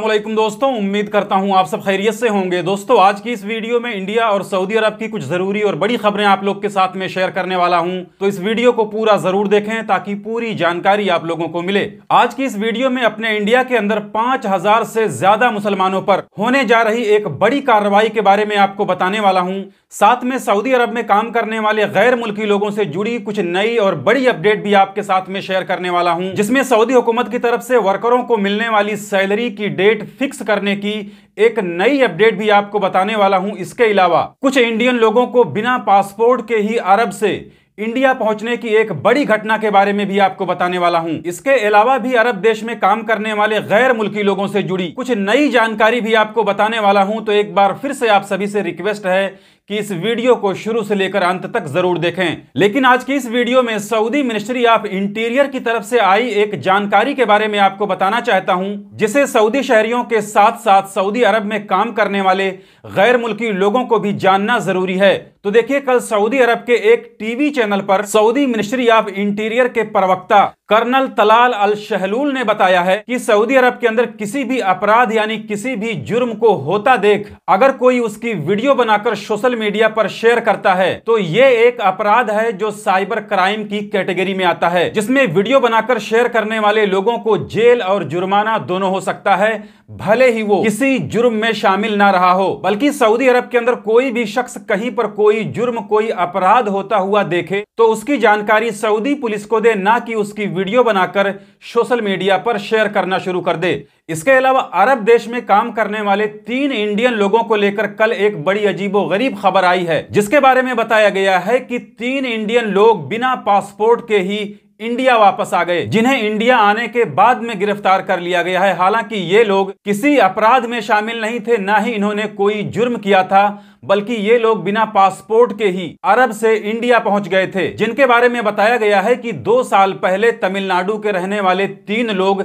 वालेकुम दोस्तों, उम्मीद करता हूँ आप सब खैरियत से होंगे। दोस्तों, आज की इस वीडियो में इंडिया और सऊदी अरब की कुछ ज़रूरी और बड़ी खबरें आप लोग के साथ में शेयर करने वाला हूँ। तो इस वीडियो को पूरा ज़रूर देखें ताकि पूरी जानकारी आप लोगों को मिले। आज की इस वीडियो में अपने इंडिया के अंदर पाँच हज़ार से ज़्यादा मुसलमानों पर होने जा रही एक बड़ी कार्रवाई के बारे में आपको बताने वाला हूँ। साथ में सऊदी अरब में काम करने वाले गैर मुल्की लोगों से जुड़ी कुछ नई और बड़ी अपडेट भी आपके साथ में शेयर करने वाला हूँ, जिसमें सऊदी हुकूमत की तरफ़ से वर्करों को मिलने वाली सैलरी की डेट फिक्स करने की एक नई अपडेट भी आपको बताने वाला हूँ। इसके अलावा कुछ इंडियन लोगों को बिना पासपोर्ट के ही अरब से इंडिया पहुँचने की एक बड़ी घटना के बारे में भी आपको बताने वाला हूँ। इसके अलावा भी अरब देश में काम करने वाले गैर मुल्की लोगों से जुड़ी कुछ नई जानकारी भी आपको बताने वाला हूँ। तो एक बार फिर से आप सभी से रिक्वेस्ट है कि इस वीडियो को शुरू से लेकर अंत तक ज़रूर देखें। लेकिन आज की इस वीडियो में सऊदी मिनिस्ट्री ऑफ़ इंटीरियर की तरफ़ से आई एक जानकारी के बारे में आपको बताना चाहता हूँ, जिसे सऊदी शहरियों के साथ साथ सऊदी अरब में काम करने वाले गैर मुल्की लोगों को भी जानना ज़रूरी है। तो देखिए, कल सऊदी अरब के एक टीवी चैनल पर सऊदी मिनिस्ट्री ऑफ़ इंटीरियर के प्रवक्ता कर्नल तलाल अल शहलूल ने बताया है कि सऊदी अरब के अंदर किसी भी अपराध यानी किसी भी जुर्म को होता देख, अगर कोई उसकी वीडियो बनाकर सोशल मीडिया पर शेयर करता है तो ये एक अपराध है जो साइबर क्राइम की कैटेगरी में आता है, जिसमें वीडियो बनाकर शेयर करने वाले लोगों को जेल और जुर्माना दोनों हो सकता है, भले ही वो किसी जुर्म में शामिल ना रहा हो, बल्कि सऊदी अरब के अंदर कोई भी शख्स कहीं पर कोई जुर्म, कोई अपराध होता हुआ देखे तो उसकी जानकारी सऊदी पुलिस को दे, ना कि उसकी वीडियो बनाकर सोशल मीडिया पर शेयर करना शुरू कर दे। इसके अलावा अरब देश में काम करने वाले तीन इंडियन लोगों को लेकर कल एक बड़ी अजीबो गरीब खबर आई है, जिसके बारे में बताया गया है कि तीन इंडियन लोग बिना पासपोर्ट के ही इंडिया वापस आ गए, जिन्हें इंडिया आने के बाद में गिरफ़्तार कर लिया गया है। हालाँकि ये लोग किसी अपराध में शामिल नहीं थे, ना ही इन्होंने कोई जुर्म किया था, बल्कि ये लोग बिना पासपोर्ट के ही अरब से इंडिया पहुँच गए थे, जिनके बारे में बताया गया है कि दो साल पहले तमिलनाडु के रहने वाले तीन लोग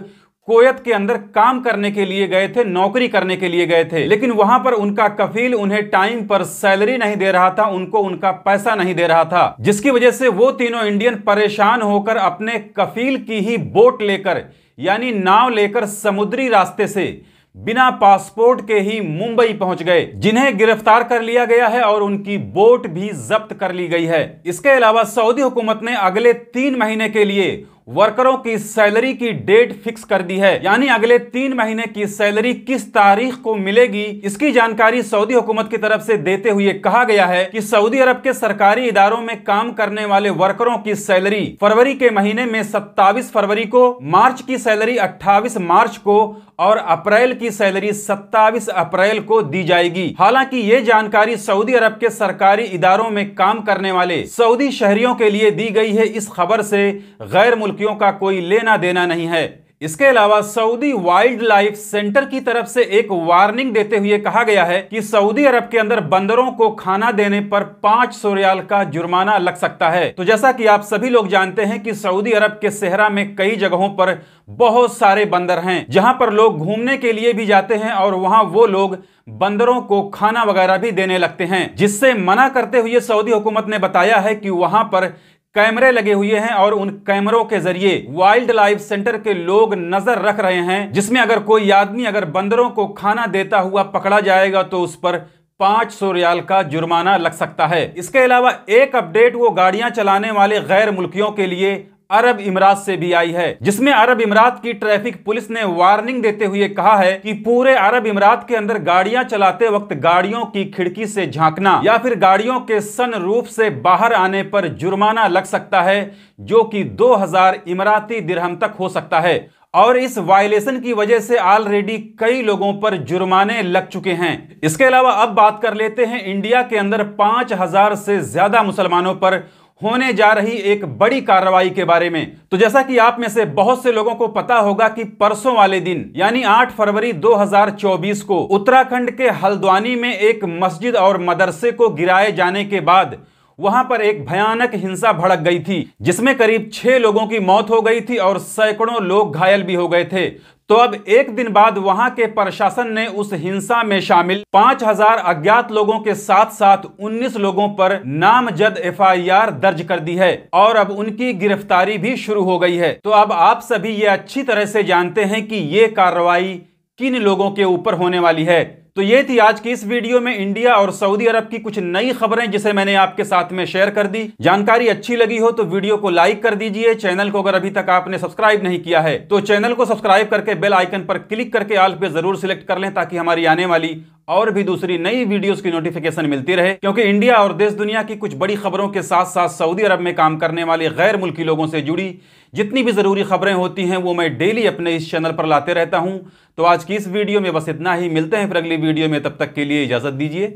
कोयत के अंदर काम करने के लिए गए थे, नौकरी करने के लिए गए थे। लेकिन वहाँ पर उनका कफील उन्हें टाइम पर सैलरी नहीं दे रहा था, उनको उनका पैसा नहीं दे रहा था। जिसकी वजह से वो तीनों इंडियन परेशान होकर अपने कफील की ही बोट लेकर, यानी नाव लेकर समुद्री रास्ते से बिना पासपोर्ट के ही मुंबई पहुँच गए। जिन्हें गिरफ़्तार कर लिया गया है और उनकी बोट भी जब्त कर ली गई है। इसके अलावा सऊदी हुकूमत ने अगले तीन महीने के लिए वर्करों की सैलरी की डेट फिक्स कर दी है। यानी अगले तीन महीने की सैलरी किस तारीख को मिलेगी, इसकी जानकारी सऊदी हुकूमत की तरफ़ से देते हुए कहा गया है कि सऊदी अरब के सरकारी इदारों में काम करने वाले वर्करों की सैलरी फरवरी के महीने में 27 फरवरी को, मार्च की सैलरी 28 मार्च को और अप्रैल की सैलरी 27 अप्रैल को दी जाएगी। हालाँकि ये जानकारी सऊदी अरब के सरकारी इदारों में काम करने वाले सऊदी शहरियों के लिए दी गई है। इस खबर से गैर मुल्कियों का कोई लेना देना नहीं है। इसके अलावा सऊदी वाइल्ड लाइफ सेंटर की तरफ़ से एक वार्निंग देते हुए कहा गया है कि सऊदी अरब के अंदर बंदरों को खाना देने पर पाँच सौ रियाल का जुर्माना लग सकता है। तो जैसा कि आप सभी लोग जानते हैं कि सऊदी अरब के सेहरा में कई जगहों पर बहुत सारे बंदर हैं, जहाँ पर लोग घूमने के लिए भी जाते हैं और वहाँ वो लोग बंदरों को खाना वगैरह भी देने लगते हैं। जिससे मना करते हुए सऊदी हुकूमत ने बताया है कि वहाँ पर कैमरे लगे हुए हैं और उन कैमरों के ज़रिए वाइल्ड लाइफ सेंटर के लोग नज़र रख रहे हैं, जिसमें अगर कोई आदमी अगर बंदरों को खाना देता हुआ पकड़ा जाएगा तो उस पर पाँच सौ रियाल का जुर्माना लग सकता है। इसके अलावा एक अपडेट, वो गाड़ियाँ चलाने वाले गैर मुल्कियों के लिए अरब इमरात से भी आई है, जिसमें अरब इमरात की ट्रैफ़िक पुलिस ने वार्निंग देते हुए कहा है कि पूरे अरब इमरात के अंदर गाड़ियाँ चलाते वक्त गाड़ियों की खिड़की से झांकना या फिर गाड़ियों के सन रूफ से बाहर आने पर जुर्माना लग सकता है, जो कि 2000 इमराती दिरहम तक हो सकता है। और इस वायलेशन की वजह से ऑलरेडी कई लोगों पर जुर्माने लग चुके हैं। इसके अलावा अब बात कर लेते हैं इंडिया के अंदर पाँच हज़ार से ज़्यादा मुसलमानों पर होने जा रही एक बड़ी कार्रवाई के बारे में। तो जैसा कि आप में से बहुत से लोगों को पता होगा कि परसों वाले दिन, यानी 8 फरवरी 2024 को, उत्तराखंड के हल्द्वानी में एक मस्जिद और मदरसे को गिराए जाने के बाद वहाँ पर एक भयानक हिंसा भड़क गई थी, जिसमें करीब छह लोगों की मौत हो गई थी और सैकड़ों लोग घायल भी हो गए थे। तो अब एक दिन बाद वहाँ के प्रशासन ने उस हिंसा में शामिल 5000 अज्ञात लोगों के साथ साथ 19 लोगों पर नामजद एफआईआर दर्ज कर दी है और अब उनकी गिरफ्तारी भी शुरू हो गई है। तो अब आप सभी ये अच्छी तरह से जानते हैं कि ये कार्रवाई किन लोगों के ऊपर होने वाली है। तो ये थी आज की इस वीडियो में इंडिया और सऊदी अरब की कुछ नई खबरें जिसे मैंने आपके साथ में शेयर कर दी। जानकारी अच्छी लगी हो तो वीडियो को लाइक कर दीजिए। चैनल को अगर अभी तक आपने सब्सक्राइब नहीं किया है तो चैनल को सब्सक्राइब करके बेल आइकन पर क्लिक करके आल पे ज़रूर सिलेक्ट कर लें ताकि हमारी आने वाली और भी दूसरी नई वीडियोस की नोटिफिकेशन मिलती रहे, क्योंकि इंडिया और देश दुनिया की कुछ बड़ी खबरों के साथ साथ सऊदी अरब में काम करने वाले गैर मुल्की लोगों से जुड़ी जितनी भी ज़रूरी खबरें होती हैं, वो मैं डेली अपने इस चैनल पर लाते रहता हूँ। तो आज की इस वीडियो में बस इतना ही। मिलते हैं फिर अगली वीडियो में। तब तक के लिए इजाज़त दीजिए।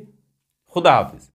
खुदा हाफिज़।